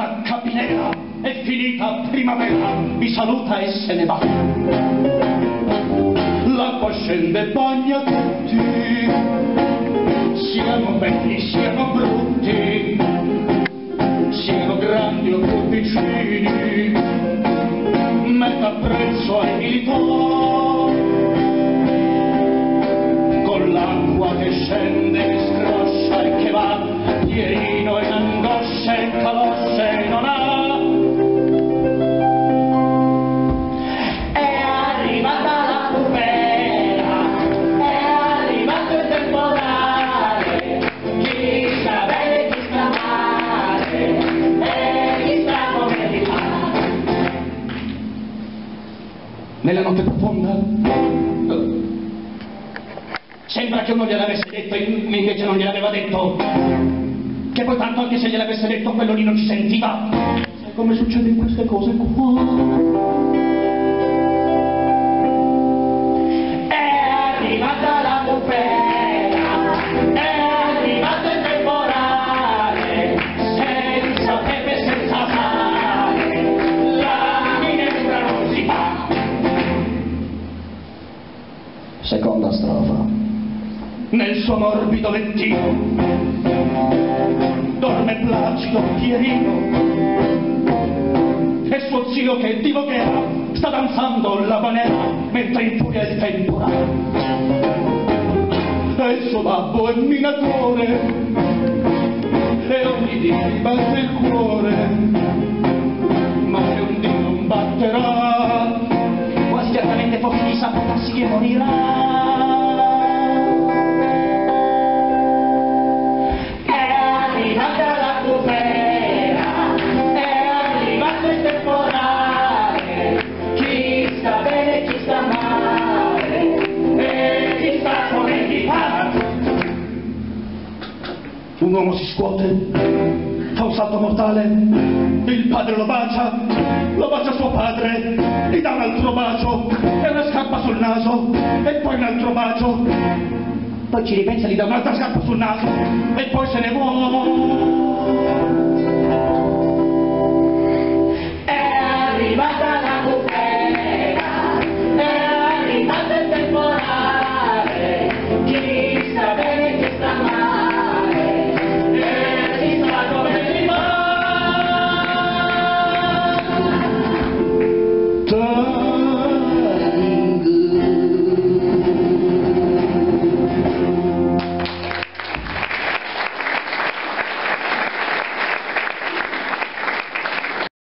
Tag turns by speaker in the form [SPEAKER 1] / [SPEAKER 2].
[SPEAKER 1] non canta capinera, è finita primavera, vi saluta e se ne va. L'acqua scende e bagna tutti, siano belli, siano brutti, siano grandi o più vicini, metta prezzo ai militori Nella notte profonda Sembra che uno gliel'avesse detto e invece non gliel'aveva detto. Che poi tanto anche se gliel'avesse detto quello lì non ci sentiva. Sai come succede in queste cose qua? Seconda strofa. Nel suo morbido lettino dorme placido Pierino. E suo zio che divoghera sta danzando la banera mentre infuria il temporale e il suo babbo è minatore e ogni dì gli batte il cuore certamente pochi saputarsi che morirà. È arrivata la bufera, è arrivato il temporale, chi sta bene, chi sta male, e chi sta come chi fa. Un uomo si scuote, fa un salto mortale, il padre lo bacia, lo bacia suo padre, gli dà un altro bacio, naso, e poi un altro bacio, poi ci ripensa, gli dà un'altra scarpa sul naso e poi se ne vuole.